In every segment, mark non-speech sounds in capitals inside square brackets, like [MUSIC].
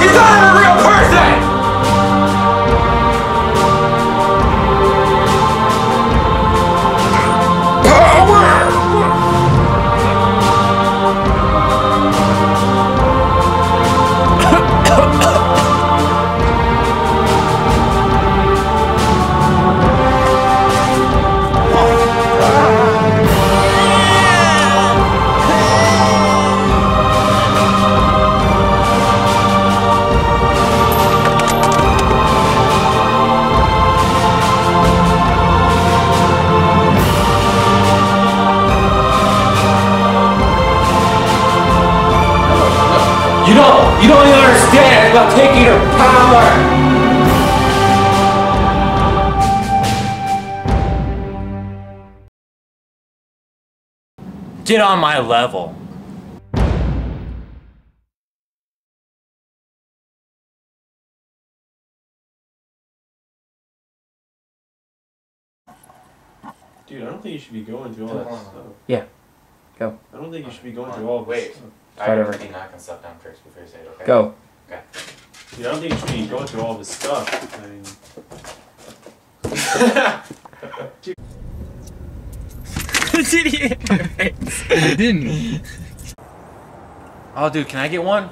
He's! About taking her power! Get on my level. Dude, I don't think you should be going through all that Come stuff. Yeah. Go. I don't think you should be going through all this Wait. stuff. I Start over. have to be knocking stuff down first before you say it, okay? Go. Dude, I don't think you should be going through all this stuff. I mean, [LAUGHS] I didn't. Oh, dude, can I get one?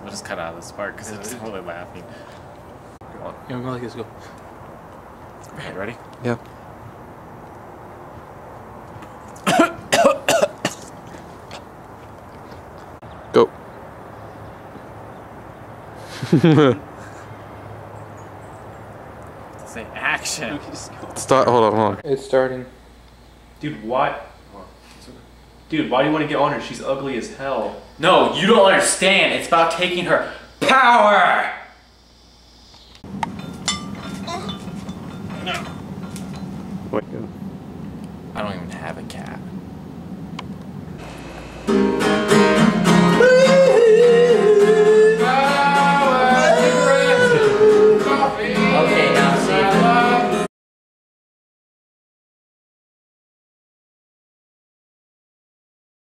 We'll just cut out of this part because it's totally laughing. Yeah, go like this. Go. Okay, ready? Yeah. Say action. Start. Hold on. Hold on. It's starting. dude, why? Dude, why do you want to get on her? She's ugly as hell. No, you don't understand. It's about taking her power. No. Wait. I don't even have a cat.